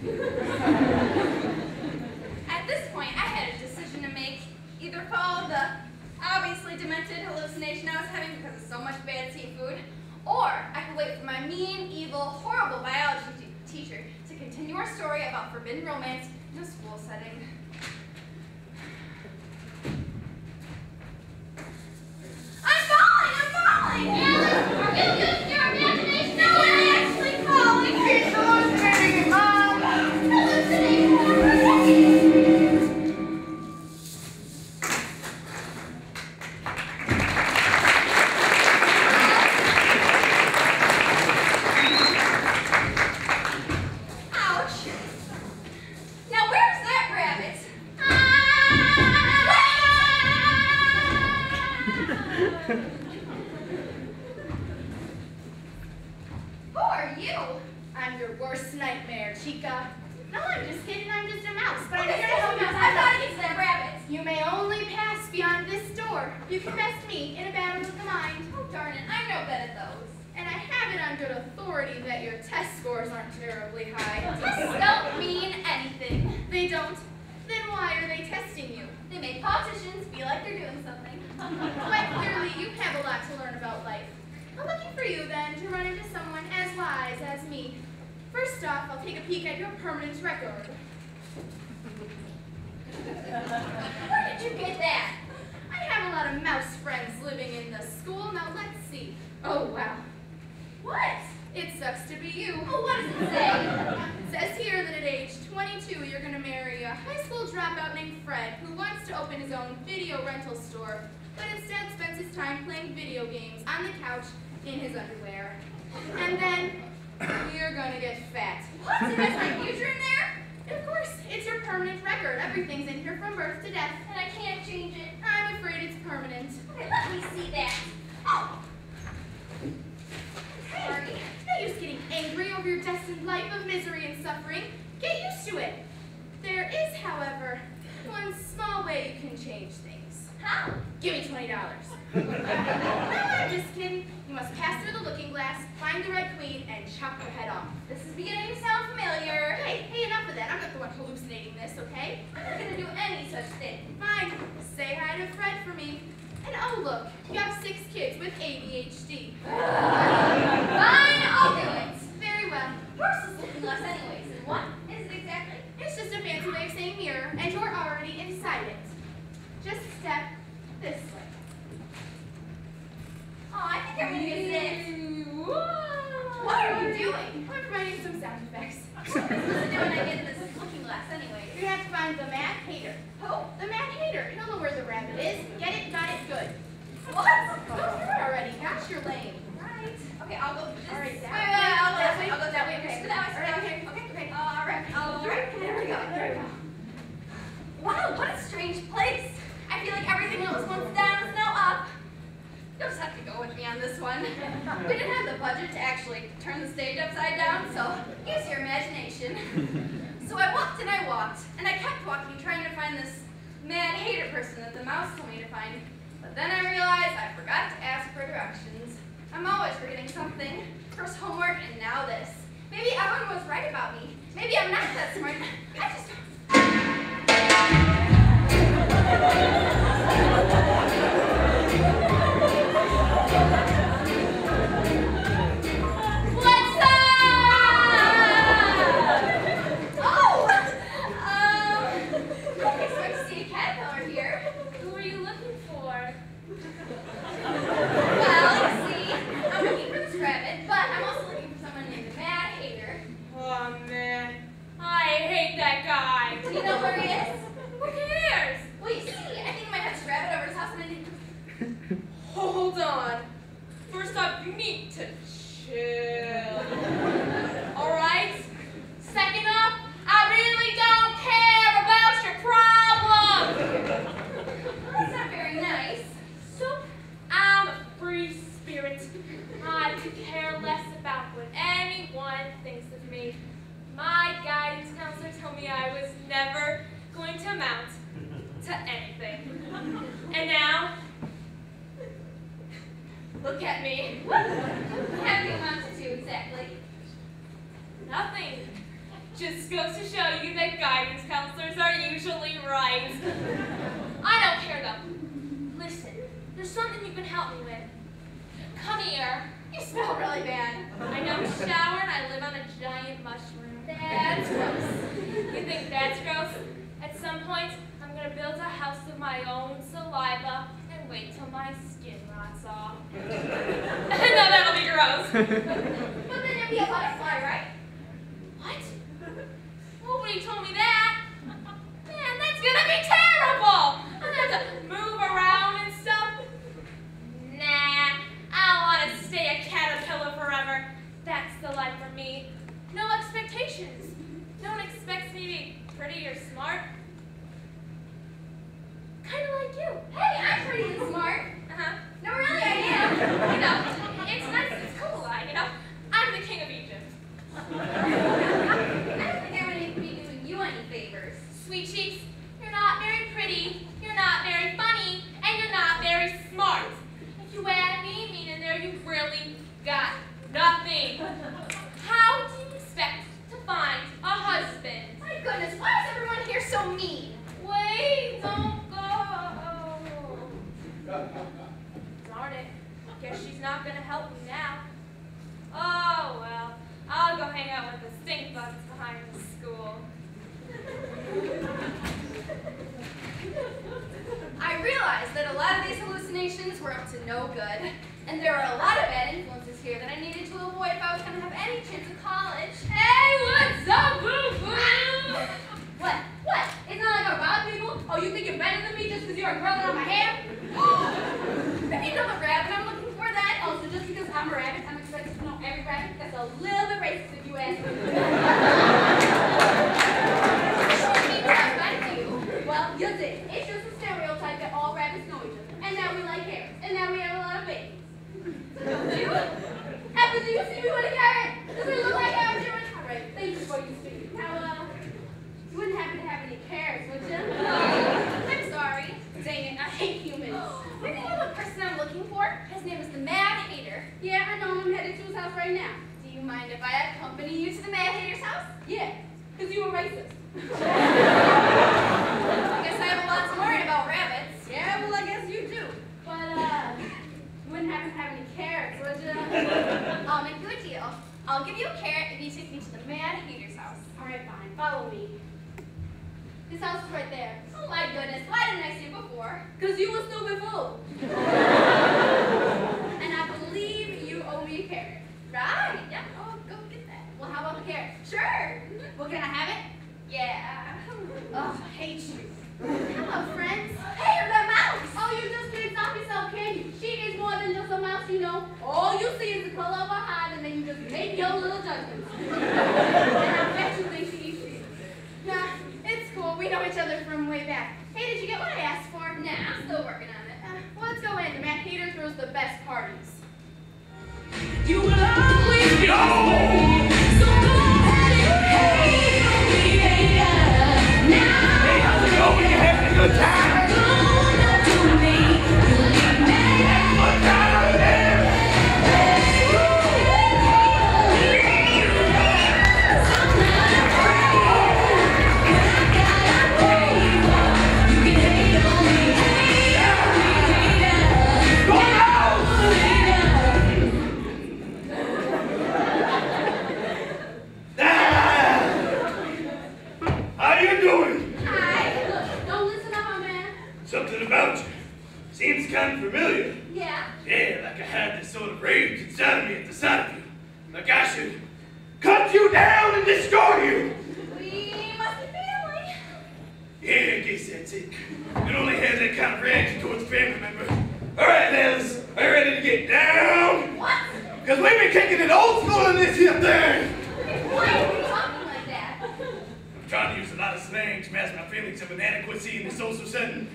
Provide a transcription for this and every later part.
At this point, I had a decision to make. Either follow the obviously demented hallucination I was having because of so much bad seafood, or I could wait for my mean, evil, horrible biology teacher to continue our story about forbidden romance in a school setting. High. Tests don't mean anything. They don't? Then why are they testing you? They make politicians feel like they're doing something. Quite clearly, you have a lot to learn about life. I'm looking for you, then, to run into someone as wise as me. First off, I'll take a peek at your permanent record. Where did you get that? I have a lot of mouse friends living in the school. Now, let's see. Oh, wow. It sucks to be you. Oh, what does it say? It says here that at age 22, you're going to marry a high school dropout named Fred who wants to open his own video rental store, but instead spends his time playing video games on the couch in his underwear. And then you're going to get fat. What? It has my future in there? And of course, it's your permanent record. Everything's in here from birth to death. And I can't change it. I'm afraid it's permanent. Okay, let me see that. Oh, Sorry. Use getting angry over your destined life of misery and suffering. Get used to it. There is, however, one small way you can change things. how? Give me twenty dollars. no, I'm just kidding. You must pass through the looking glass, find the red queen, and chop her head off. This is beginning to sound familiar. Hey, hey, enough of that. I'm not the one hallucinating this, okay? I'm not gonna do any such thing. Fine. Say hi to Fred for me. And oh look, you have six kids with ADHD. Fine, I'll do it. Very well. Yours is looking less anyways. And what is it exactly? It's just a fancy way of saying mirror, and you're already inside it. Just step this way. Oh, I think I'm gonna. What are you doing? I'm providing some sound effects. What am I supposed to do when I get in this looking glass anyways? You're gonna have to find the mad hater. Who? The mad hater. He'll know where the rabbit is. Get it, got it, good. What? Go through it already. Gosh, you're lame. Right. Okay, I'll go this All right, Wait, that wait, way. wait, I'll go That way. I'll go that way. Okay, Okay. that way. All right, Okay, okay, okay, okay. All right. All right. There we go. There we go. Wow, what a strange place. I feel like everything that was once down is now up. You'll just have to go with me on this one. We didn't have the budget to actually turn the stage upside down, so use your imagination. So I walked and I walked, and I kept walking, trying to find this mad hater person that the mouse told me to find. But then I realized I forgot to ask for directions. I'm always forgetting something. First homework, and now this. Maybe Evan was right about me. Maybe I'm not that smart. Nothing. Just goes to show you that guidance counselors are usually right. I don't care though. Listen, there's something you can help me with. Come here. You smell really bad. I don't shower and I live on a giant mushroom. That's gross. You think that's gross? At some point, I'm gonna build a house of my own saliva and wait till my skin rots off. no, that'll be gross. But then you'd be a butterfly, right? What? Nobody told me that. Man, that's gonna be terrible. I'm gonna have to move around and stuff. Nah, I wanna stay a caterpillar forever. That's the life for me. No expectations. No one expects me to be pretty or smart. Kinda like you. Hey, I'm pretty and smart. Uh-huh. No, really, I am. You know, it's nice, it's cool, I, you know. I'm the king of Egypt. I don't think I'm going to be doing you any favors. Sweet cheeks, you're not very pretty, you're not very funny, and you're not very smart. If you add me, meaning there you really got nothing. How do you expect to find a husband? My goodness, why is everyone here so mean? Wait, don't go. Darn it. Guess she's not gonna help me now. Oh well, I'll go hang out with the stink bugs behind the school. I realized that a lot of these hallucinations were up to no good, and there are a lot of bad influences here that I needed to avoid if I was going to have any chance of college. Hey, what's up, boo boo? What? What? It's not like I rob people? Oh, you think you're better than me just because you're a girl and I'm a ham? Maybe you know the rabbit I'm looking for that. Also, just because I'm a rabbit, I'm expected to know every rabbit? That's a little bit racist if you ask me. Sure means I'm better than you. Well, you did. It's just a stereotype that all rabbits know each other. And now we like carrots. And now we have a lot of babies. So don't you? Apple, do you see me with a carrot? Does it look like I'm doing? All right, thank you for you speaking. Now, uh, you wouldn't happen to have any carrots, would you? I'm sorry. Dang it, I hate humans. Maybe you know the person I'm looking for? His name is the Mad Hater. Yeah, I know him. I'm headed to his house right now. Do you mind if I accompany you to the Mad Hater's house? Yeah, because you were racist. I guess I have a lot to learn about rabbits. Yeah, well, I guess you do. But, uh, you wouldn't happen to have any carrots, would you? I'll make you a deal. I'll give you a carrot if you take me to the Mad Hater's house. All right, fine. Follow me. His house is right there. Oh my goodness, why didn't I see it before? Because you were stupid fool. and I believe you owe me a carrot. Right, yeah, oh, go get that. Well, how about the carrot? Sure. Well, can I have it? Yeah. Oh, I hate you. Hello, friends. Hey, you're the mouse. Oh, you just can't stop yourself, can you? She is more than just a mouse, you know. All you see is the color of her hide, and then you just make your little judgments. and I bet you think she eats you. Nah, it's cool. We know each other from way back. Hey, did you get what I asked for? Nah, I'm still working on it. Uh, well, let's go in. The Mad Hater throws the best parties. You will always be Seems kind of familiar. Yeah. Yeah, like I had this sort of rage inside of me at the sight of you. Like I should cut you down and destroy you. We must be family. Yeah, I guess that's it. You can only have that kind of reaction towards a family member. All right, Alice, are you ready to get down? What? Because we've been kicking it old school in this here thing. Why are you talking like that? I'm trying to use a lot of slang to mask my feelings of inadequacy in the social setting.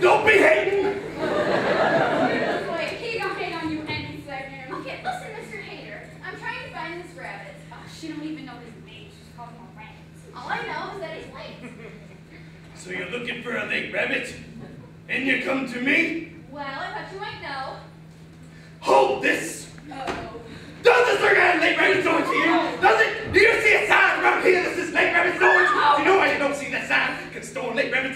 Don't be hating! Wait, he gonna hate on you any second. Okay, listen, Mr. Hater. I'm trying to find this rabbit. Oh, she don't even know his name. She's calling him a rabbit. All I know is that he's late. So you're looking for a lake rabbit? And you come to me? Well, I thought you might know. Hold this! Uh-oh. Does this look like a lake rabbit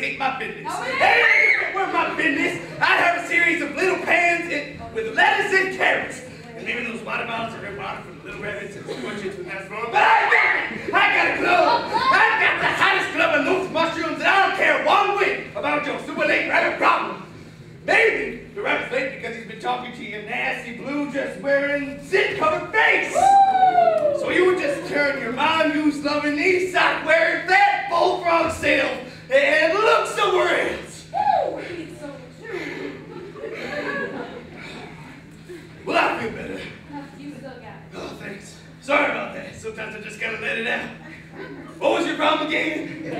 ate my business. Hey, where's my business? I have a series of little pans in, with lettuce and carrots. And maybe those watermelons are red water for the little rabbits and squishes and that's wrong. But I got it! I got a glove! I got the hottest glove on those mushrooms and I don't care one whit about your super late rabbit problem. Maybe the rabbit's late because he's been talking to your nasty blue dress wearing zit covered face. So you would just turn your mom use loving knee sock wearing fat bullfrog self and look somewhere else. Woo! It's so true. Well, I feel better. You still got it. Oh, thanks. Sorry about that. Sometimes I just gotta let it out. What was your problem again?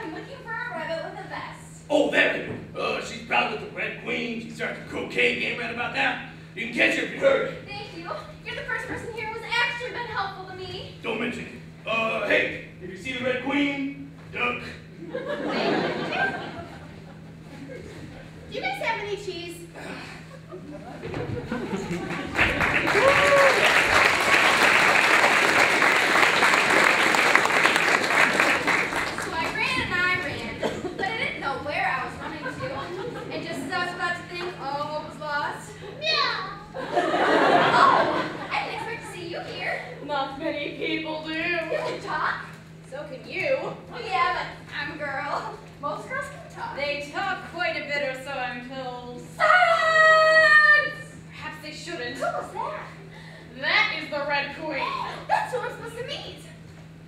I'm looking for a rabbit with a vest. Oh, that lady. Uh, she's probably the Red Queen. She starts a croquet game right about now. You can catch her if you hurry. Thank you. You're the first person here who's actually been helpful to me. Don't mention it. Uh, hey, if you see the Red Queen, duck. Do you guys have any cheese? So I ran and I ran, but I didn't know where I was running to. And just as I was about to think, oh, what was lost? Yeah. oh, I didn't expect to see you here. Not many people do. You can talk. So can you. Oh, yeah, but I'm a girl. Most girls can talk. They talk quite a bit or so, I'm told. Silence! Perhaps they shouldn't. Who was that? That is the Red Queen. That's who I'm supposed to meet.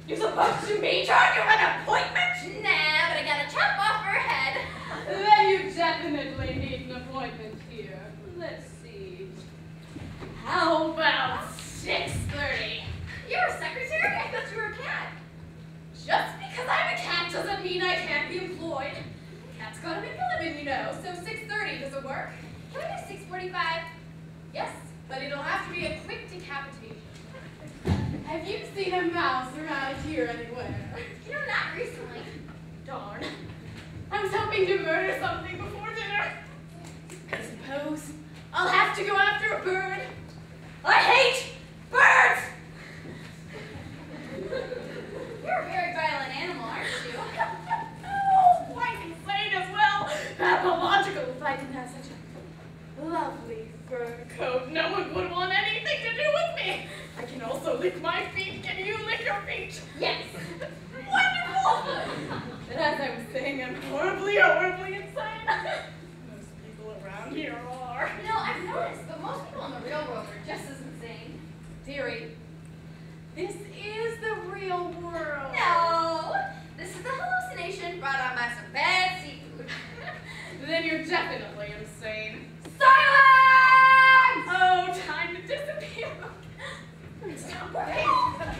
You're supposed to meet her? You had an appointment? Nah, but I gotta chop off her head. Then you definitely need an appointment here. Let's see. How about 6.30? You're a secretary? I thought you were a cat. Just because I'm a cat doesn't mean I can't be employed. Cats gotta make a living, you know, so 6.30 does it work? Can we do 645? It'll have to be a quick decapitation. Have you seen a mouse around here anywhere? You know, not recently. Darn. I was hoping to murder something before dinner. I suppose I'll have to go after a bird. I hate horribly insane. Most people around here are. No, I've noticed that most people on the real world are just as insane. Dearie, this is the real world. No, this is the hallucination brought on by some bad seafood. then you're definitely insane. Silence! Oh, time to disappear. Stop right.